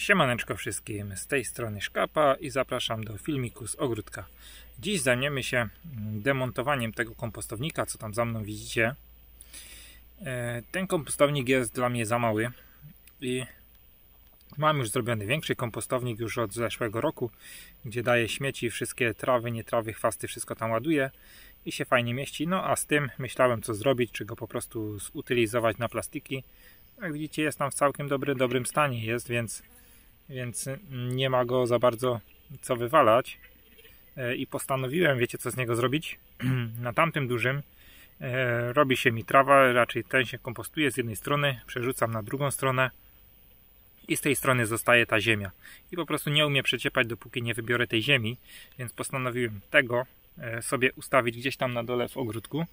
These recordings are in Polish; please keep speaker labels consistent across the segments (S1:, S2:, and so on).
S1: Siemaneczko wszystkim, z tej strony Szkapa i zapraszam do filmiku z ogródka. Dziś zajmiemy się mm, demontowaniem tego kompostownika, co tam za mną widzicie. E, ten kompostownik jest dla mnie za mały i mam już zrobiony większy kompostownik już od zeszłego roku, gdzie daje śmieci, wszystkie trawy, nietrawy, chwasty, wszystko tam ładuje i się fajnie mieści. No a z tym myślałem co zrobić, czy go po prostu zutylizować na plastiki. Jak widzicie jest tam w całkiem dobry, dobrym stanie jest, więc więc nie ma go za bardzo co wywalać. E, I postanowiłem, wiecie co z niego zrobić? Na tamtym dużym e, robi się mi trawa, raczej ten się kompostuje z jednej strony, przerzucam na drugą stronę i z tej strony zostaje ta ziemia. I po prostu nie umie przeciepać, dopóki nie wybiorę tej ziemi, więc postanowiłem tego e, sobie ustawić gdzieś tam na dole w ogródku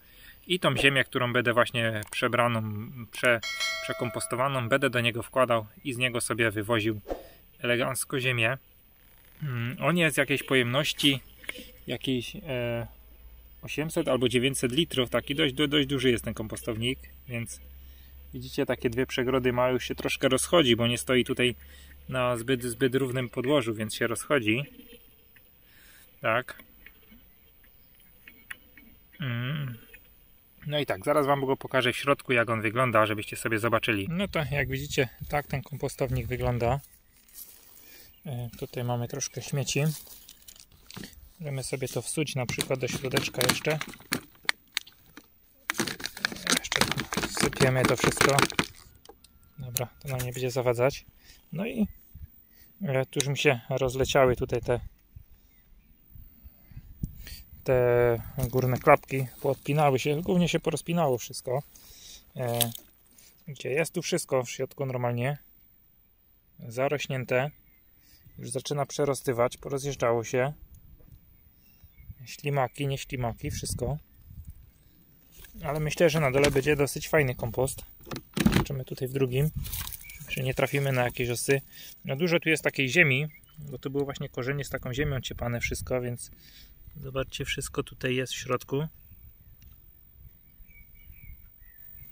S1: i tą ziemię, którą będę właśnie przebraną, prze, przekompostowaną, będę do niego wkładał i z niego sobie wywoził elegancko ziemię. Mm, on jest jakiejś pojemności jakieś e, 800 albo 900 litrów, taki dość, dość duży jest ten kompostownik, więc widzicie takie dwie przegrody ma już się troszkę rozchodzi, bo nie stoi tutaj na zbyt, zbyt równym podłożu, więc się rozchodzi. Tak. Mm. No i tak, zaraz Wam go pokażę w środku, jak on wygląda, żebyście sobie zobaczyli. No to jak widzicie, tak ten kompostownik wygląda. E, tutaj mamy troszkę śmieci. Możemy sobie to wsuć na przykład do środeczka jeszcze. Jeszcze sypiemy to wszystko. Dobra, to nam nie będzie zawadzać. No i e, tu już mi się rozleciały tutaj te te górne klapki poodpinały się, głównie się porozpinało wszystko. E, gdzie jest tu wszystko w środku normalnie zarośnięte. Już zaczyna przerostywać, porozjeżdżało się. Ślimaki, nie ślimaki, wszystko. Ale myślę, że na dole będzie dosyć fajny kompost. Zobaczymy tutaj w drugim, czy nie trafimy na jakieś osy. No dużo tu jest takiej ziemi, bo tu było właśnie korzenie z taką ziemią ciepane wszystko, więc zobaczcie, wszystko tutaj jest w środku.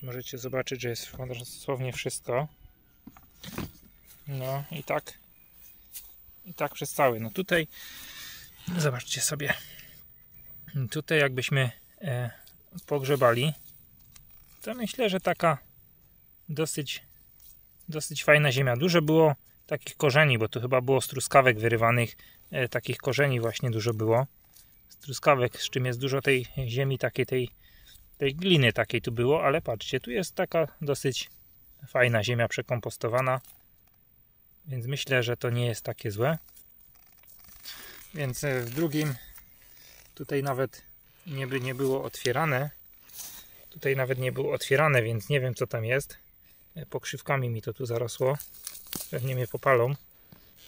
S1: Możecie zobaczyć, że jest dosłownie wszystko. No i tak i tak przez cały. No tutaj, zobaczcie sobie, tutaj jakbyśmy e, pogrzebali, to myślę, że taka dosyć, dosyć fajna ziemia. Dużo było takich korzeni, bo tu chyba było z truskawek wyrywanych, e, takich korzeni właśnie dużo było. Z truskawek, z czym jest dużo tej ziemi, takiej tej, tej gliny takiej tu było, ale patrzcie, tu jest taka dosyć fajna ziemia przekompostowana. Więc myślę, że to nie jest takie złe. Więc e, w drugim tutaj nawet nie, by, nie było otwierane. Tutaj nawet nie było otwierane, więc nie wiem co tam jest. E, pokrzywkami mi to tu zarosło. Pewnie mnie popalą.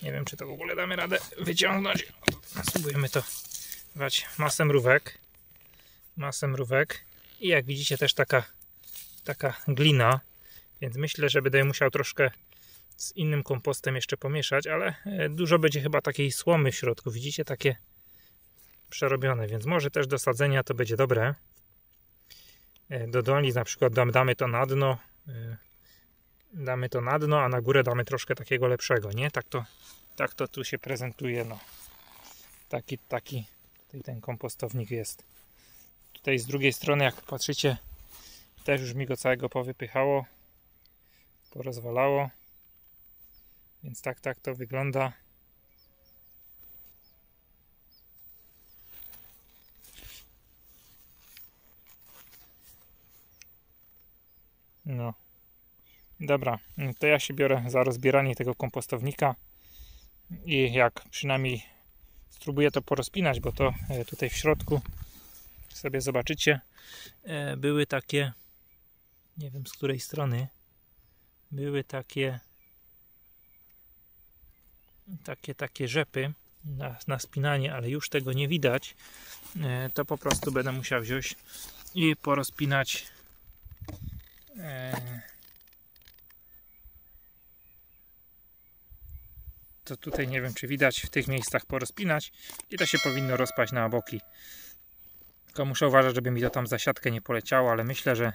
S1: Nie wiem, czy to w ogóle damy radę wyciągnąć. Spróbujemy to dać masę mrówek. Masę mrówek. I jak widzicie też taka, taka glina. Więc myślę, że będę musiał troszkę z innym kompostem jeszcze pomieszać, ale e, dużo będzie chyba takiej słomy w środku. Widzicie, takie przerobione, więc może też do sadzenia to będzie dobre. E, do doli na przykład damy to na dno, e, damy to na dno, a na górę damy troszkę takiego lepszego, nie? Tak to, tak to tu się prezentuje, no. Taki, taki tutaj ten kompostownik jest. Tutaj z drugiej strony, jak patrzycie, też już mi go całego powypychało, porozwalało. Więc tak, tak to wygląda. No. Dobra, to ja się biorę za rozbieranie tego kompostownika i jak przynajmniej spróbuję to porozpinać, bo to e, tutaj w środku sobie zobaczycie e, były takie nie wiem z której strony były takie takie, takie rzepy na, na spinanie, ale już tego nie widać, e, to po prostu będę musiał wziąć i porozpinać e, to tutaj nie wiem czy widać w tych miejscach porozpinać i to się powinno rozpaść na boki. Tylko muszę uważać żeby mi to tam za siatkę nie poleciało ale myślę, że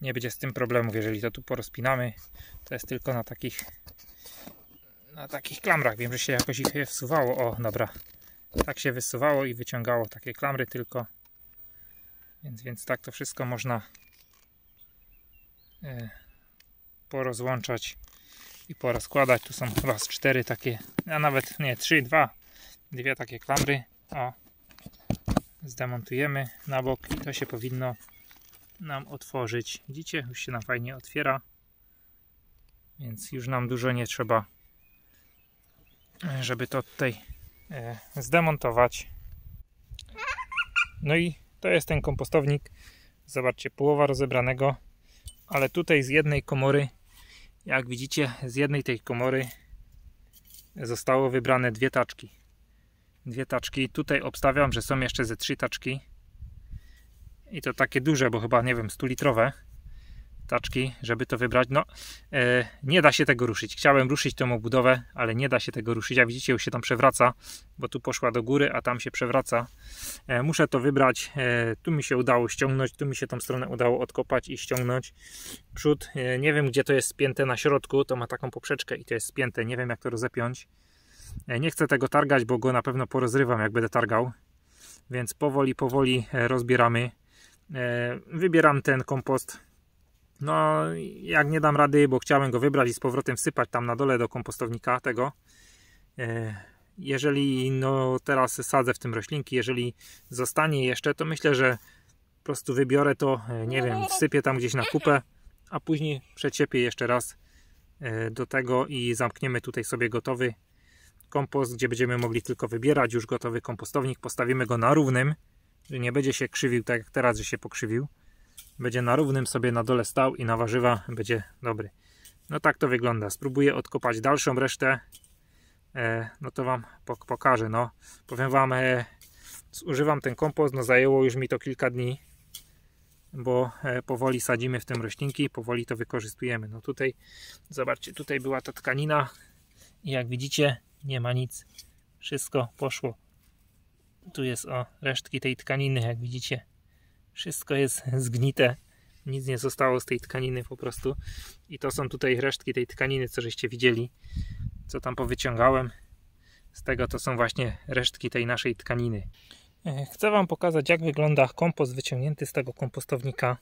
S1: nie będzie z tym problemów jeżeli to tu porozpinamy. To jest tylko na takich na takich klamrach. Wiem, że się jakoś ich wsuwało. O, dobra. Tak się wysuwało i wyciągało takie klamry tylko. Więc, więc tak to wszystko można e, porozłączać i porozkładać. Tu są chyba z cztery takie, a nawet nie, trzy, dwa, dwie takie klamry. O, zdemontujemy na bok i to się powinno nam otworzyć. Widzicie, już się nam fajnie otwiera, więc już nam dużo nie trzeba, żeby to tutaj e, zdemontować. No i to jest ten kompostownik. Zobaczcie, połowa rozebranego, ale tutaj z jednej komory, jak widzicie, z jednej tej komory zostało wybrane dwie taczki. Dwie taczki. Tutaj obstawiam, że są jeszcze ze trzy taczki. I to takie duże, bo chyba, nie wiem, 100 litrowe taczki, żeby to wybrać. No, e, nie da się tego ruszyć. Chciałem ruszyć tą obudowę, ale nie da się tego ruszyć. Jak widzicie, już się tam przewraca, bo tu poszła do góry, a tam się przewraca. E, muszę to wybrać. E, tu mi się udało ściągnąć, tu mi się tą stronę udało odkopać i ściągnąć. Przód, nie wiem gdzie to jest spięte na środku, to ma taką poprzeczkę i to jest spięte. Nie wiem jak to rozepiąć. Nie chcę tego targać, bo go na pewno porozrywam, jak będę targał. Więc powoli, powoli rozbieramy. Wybieram ten kompost no, jak nie dam rady, bo chciałem go wybrać i z powrotem wsypać tam na dole do kompostownika tego. E, jeżeli no teraz sadzę w tym roślinki, jeżeli zostanie jeszcze, to myślę, że po prostu wybiorę to, e, nie wiem, wsypię tam gdzieś na kupę, a później przeciepię jeszcze raz e, do tego i zamkniemy tutaj sobie gotowy kompost, gdzie będziemy mogli tylko wybierać już gotowy kompostownik. Postawimy go na równym, że nie będzie się krzywił tak jak teraz, że się pokrzywił będzie na równym sobie na dole stał i na warzywa będzie dobry. No tak to wygląda. Spróbuję odkopać dalszą resztę. E, no to Wam pokażę. No, powiem Wam, e, używam ten kompost. No zajęło już mi to kilka dni, bo e, powoli sadzimy w tym roślinki, powoli to wykorzystujemy. No tutaj, zobaczcie, tutaj była ta tkanina i jak widzicie, nie ma nic. Wszystko poszło. Tu jest o resztki tej tkaniny, jak widzicie. Wszystko jest zgnite. Nic nie zostało z tej tkaniny po prostu. I to są tutaj resztki tej tkaniny, co żeście widzieli. Co tam powyciągałem. Z tego to są właśnie resztki tej naszej tkaniny. E, chcę Wam pokazać, jak wygląda kompost wyciągnięty z tego kompostownika.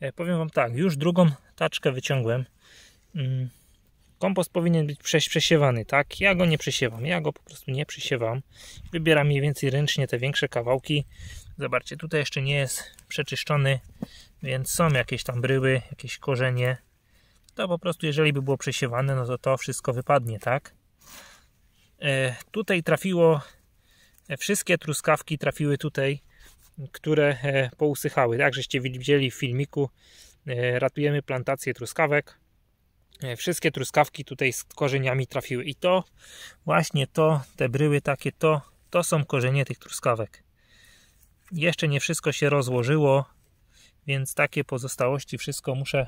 S1: E, powiem Wam tak, już drugą taczkę wyciągłem. Kompost powinien być przesiewany, tak? Ja go nie przesiewam, ja go po prostu nie przesiewam. Wybieram mniej więcej ręcznie te większe kawałki. Zobaczcie, tutaj jeszcze nie jest przeczyszczony, więc są jakieś tam bryły, jakieś korzenie. To po prostu, jeżeli by było przesiewane, no to to wszystko wypadnie, tak? E, tutaj trafiło, e, wszystkie truskawki trafiły tutaj, które e, pousychały. Tak, żeście widzieli w filmiku, e, ratujemy plantację truskawek. E, wszystkie truskawki tutaj z korzeniami trafiły. I to, właśnie to, te bryły takie, to, to są korzenie tych truskawek. Jeszcze nie wszystko się rozłożyło, więc takie pozostałości wszystko muszę,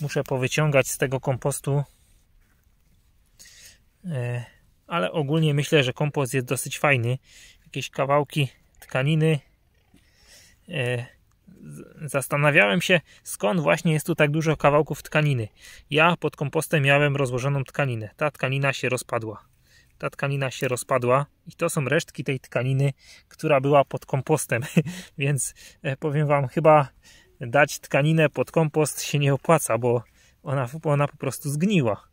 S1: muszę powyciągać z tego kompostu. E, ale ogólnie myślę, że kompost jest dosyć fajny. Jakieś kawałki tkaniny. Zastanawiałem się, skąd właśnie jest tu tak dużo kawałków tkaniny. Ja pod kompostem miałem rozłożoną tkaninę. Ta tkanina się rozpadła ta tkanina się rozpadła i to są resztki tej tkaniny, która była pod kompostem, więc e, powiem Wam, chyba dać tkaninę pod kompost się nie opłaca, bo ona, ona po prostu zgniła.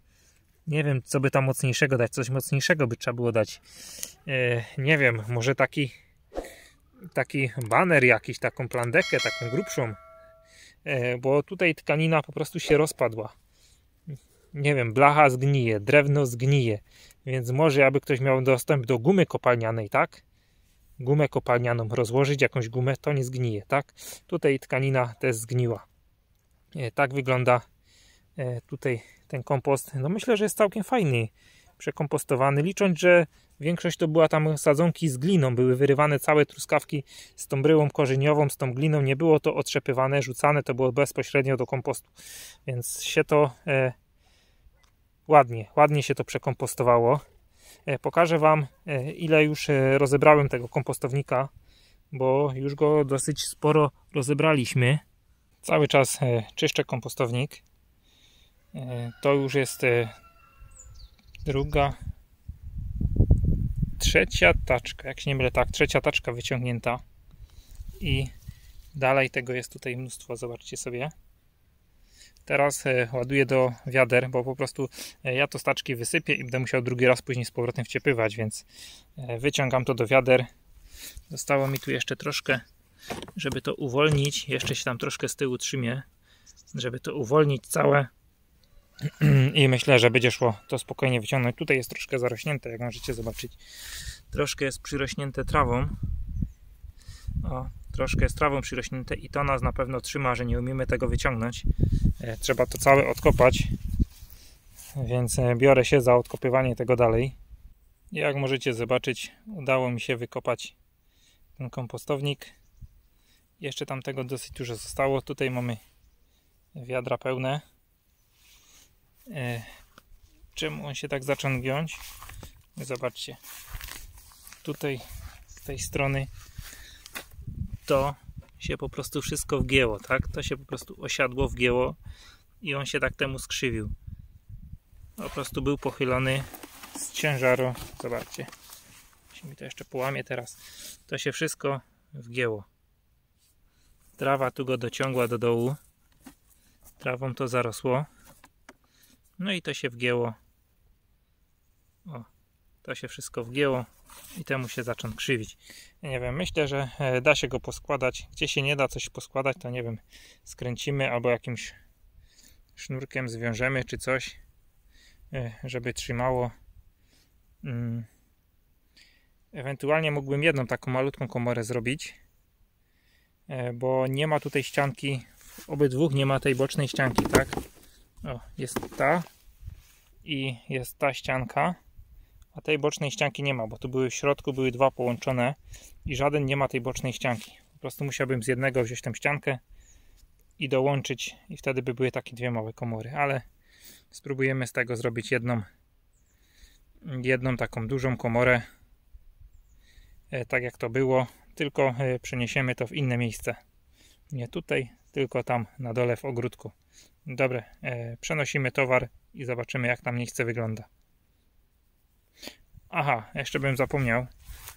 S1: Nie wiem, co by tam mocniejszego dać, coś mocniejszego by trzeba było dać. E, nie wiem, może taki taki baner jakiś, taką plandekę, taką grubszą, e, bo tutaj tkanina po prostu się rozpadła. Nie wiem, blacha zgnije, drewno zgnije, więc może aby ktoś miał dostęp do gumy kopalnianej, tak? Gumę kopalnianą rozłożyć, jakąś gumę, to nie zgnije, tak? Tutaj tkanina też zgniła. E, tak wygląda e, tutaj ten kompost. No myślę, że jest całkiem fajny, przekompostowany. Licząc, że większość to była tam sadzonki z gliną, były wyrywane całe truskawki z tą bryłą korzeniową, z tą gliną. Nie było to otrzepywane, rzucane, to było bezpośrednio do kompostu. Więc się to e, ładnie, ładnie się to przekompostowało. E, pokażę Wam, e, ile już e, rozebrałem tego kompostownika, bo już go dosyć sporo rozebraliśmy. Cały czas czyszczę kompostownik. To już jest druga, trzecia taczka, jak się nie mylę, tak, trzecia taczka wyciągnięta i dalej tego jest tutaj mnóstwo, zobaczcie sobie. Teraz e, ładuję do wiader, bo po prostu e, ja to staczki wysypię i będę musiał drugi raz później z powrotem wciepywać, więc e, wyciągam to do wiader. Zostało mi tu jeszcze troszkę, żeby to uwolnić. Jeszcze się tam troszkę z tyłu trzymie, żeby to uwolnić całe. I myślę, że będzie szło to spokojnie wyciągnąć. Tutaj jest troszkę zarośnięte, jak możecie zobaczyć. Troszkę jest przyrośnięte trawą. O, troszkę jest trawą przyrośnięte i to nas na pewno trzyma, że nie umiemy tego wyciągnąć. E, trzeba to całe odkopać, więc e, biorę się za odkopywanie tego dalej. Jak możecie zobaczyć, udało mi się wykopać ten kompostownik. Jeszcze tam tego dosyć dużo zostało. Tutaj mamy wiadra pełne. E, czemu on się tak zaczął giąć? Zobaczcie. Tutaj z tej strony to się po prostu wszystko wgięło, tak? To się po prostu osiadło, wgięło i on się tak temu skrzywił. Po prostu był pochylony z ciężaru. Zobaczcie. Jeśli mi to jeszcze połamie teraz. To się wszystko wgięło. Trawa tu go dociągła do dołu. Trawą to zarosło. No i to się wgięło. O, to się wszystko wgięło i temu się zaczął krzywić. Nie wiem, myślę, że e, da się go poskładać. Gdzie się nie da coś poskładać, to nie wiem, skręcimy albo jakimś sznurkiem zwiążemy czy coś, e, żeby trzymało. Mm. Ewentualnie mógłbym jedną taką malutką komorę zrobić, e, bo nie ma tutaj ścianki, w obydwu nie ma tej bocznej ścianki, tak? O, jest ta i jest ta ścianka a tej bocznej ścianki nie ma, bo tu były w środku były dwa połączone i żaden nie ma tej bocznej ścianki. Po prostu musiałbym z jednego wziąć tę ściankę i dołączyć i wtedy by były takie dwie małe komory, ale spróbujemy z tego zrobić jedną jedną taką dużą komorę e, tak jak to było, tylko e, przeniesiemy to w inne miejsce. Nie tutaj, tylko tam na dole w ogródku. Dobre, przenosimy towar i zobaczymy jak tam miejsce wygląda. Aha, jeszcze bym zapomniał.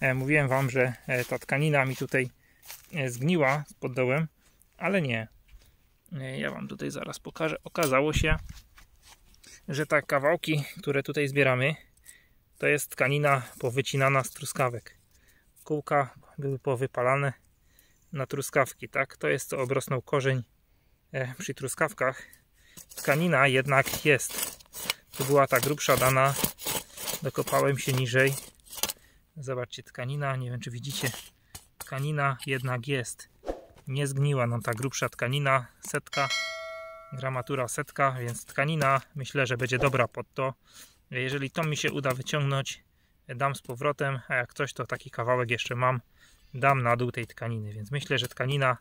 S1: E, mówiłem Wam, że e, ta tkanina mi tutaj e, zgniła pod dołem, ale nie. Ja Wam tutaj zaraz pokażę. Okazało się, że te kawałki, które tutaj zbieramy, to jest tkanina powycinana z truskawek. Kółka były powypalane na truskawki, tak? To jest co obrosnął korzeń przy truskawkach. Tkanina jednak jest. To była ta grubsza dana. Dokopałem się niżej. Zobaczcie tkanina, nie wiem czy widzicie. Tkanina jednak jest. Nie zgniła nam ta grubsza tkanina. Setka, gramatura setka więc tkanina myślę, że będzie dobra pod to. Jeżeli to mi się uda wyciągnąć dam z powrotem, a jak coś to taki kawałek jeszcze mam. Dam na dół tej tkaniny, więc myślę, że tkanina e,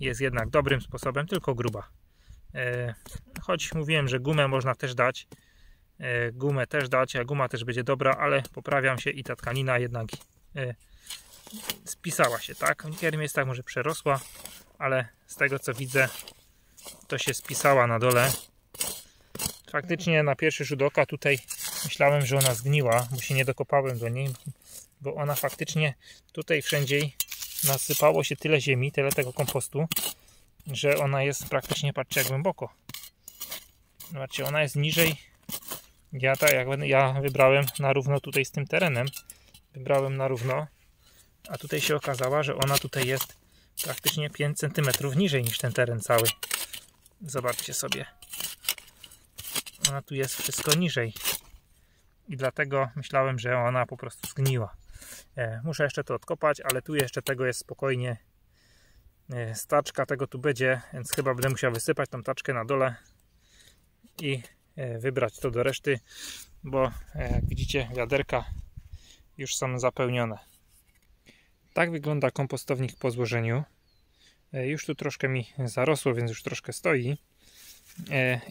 S1: jest jednak dobrym sposobem, tylko gruba e, choć mówiłem, że gumę można też dać E, gumę też dać, a guma też będzie dobra, ale poprawiam się i ta tkanina jednak e, spisała się, tak? Niektórym jest tak, może przerosła, ale z tego co widzę, to się spisała na dole. Faktycznie na pierwszy rzut oka tutaj myślałem, że ona zgniła, bo się nie dokopałem do niej, bo ona faktycznie tutaj wszędzie nasypało się tyle ziemi, tyle tego kompostu, że ona jest praktycznie, patrzcie jak głęboko. Zobaczcie, ona jest niżej ja tak jak ja wybrałem na równo tutaj z tym terenem. Wybrałem na równo, a tutaj się okazała, że ona tutaj jest praktycznie 5 cm niżej niż ten teren cały. Zobaczcie sobie. Ona tu jest wszystko niżej. I dlatego myślałem, że ona po prostu zgniła. E, muszę jeszcze to odkopać, ale tu jeszcze tego jest spokojnie. E, staczka tego tu będzie, więc chyba będę musiał wysypać tą taczkę na dole i E, wybrać to do reszty, bo jak widzicie wiaderka już są zapełnione. Tak wygląda kompostownik po złożeniu. Już tu troszkę mi zarosło, więc już troszkę stoi.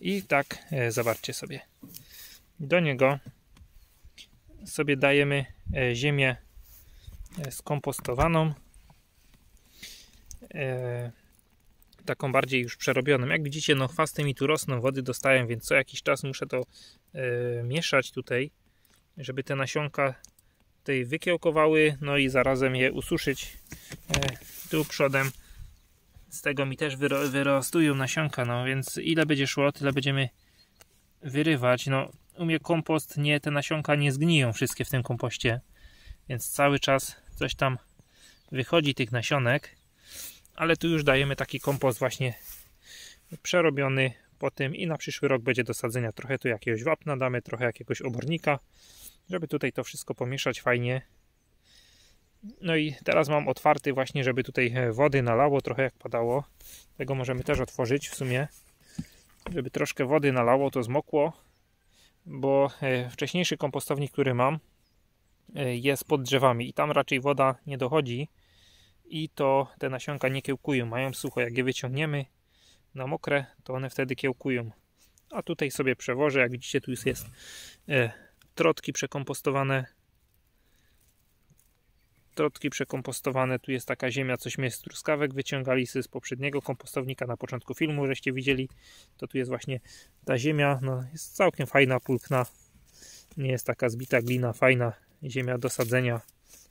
S1: I tak, zobaczcie sobie. Do niego sobie dajemy ziemię skompostowaną. taką bardziej już przerobioną. Jak widzicie, no chwasty mi tu rosną, wody dostają, więc co jakiś czas muszę to e, mieszać tutaj, żeby te nasionka tutaj wykiełkowały, no i zarazem je ususzyć e, tu przodem. Z tego mi też wyro wyrostują nasionka, no więc ile będzie szło, tyle będziemy wyrywać. No u mnie kompost, nie, te nasionka nie zgniją wszystkie w tym kompoście, więc cały czas coś tam wychodzi tych nasionek, ale tu już dajemy taki kompost właśnie przerobiony po tym i na przyszły rok będzie do sadzenia trochę tu jakiegoś wapna damy, trochę jakiegoś obornika, żeby tutaj to wszystko pomieszać fajnie. No i teraz mam otwarty właśnie, żeby tutaj wody nalało, trochę jak padało. Tego możemy też otworzyć w sumie, żeby troszkę wody nalało, to zmokło, bo e, wcześniejszy kompostownik, który mam, e, jest pod drzewami i tam raczej woda nie dochodzi i to te nasionka nie kiełkują, mają sucho. Jak je wyciągniemy na mokre, to one wtedy kiełkują. A tutaj sobie przewożę, jak widzicie tu już jest e, trotki przekompostowane. Trotki przekompostowane, tu jest taka ziemia, cośmy z truskawek wyciągali z poprzedniego kompostownika na początku filmu, żeście widzieli. To tu jest właśnie ta ziemia, no jest całkiem fajna, pulkna. Nie jest taka zbita glina, fajna ziemia do sadzenia.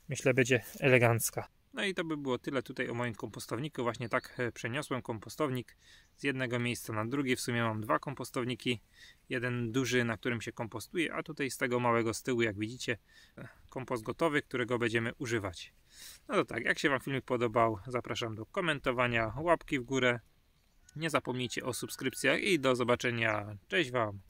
S1: Myślę, będzie elegancka. No i to by było tyle tutaj o moim kompostowniku. Właśnie tak e, przeniosłem kompostownik z jednego miejsca na drugie. W sumie mam dwa kompostowniki. Jeden duży, na którym się kompostuje, a tutaj z tego małego z tyłu, jak widzicie, e, kompost gotowy, którego będziemy używać. No to tak, jak się Wam filmik podobał, zapraszam do komentowania, łapki w górę. Nie zapomnijcie o subskrypcjach i do zobaczenia. Cześć Wam!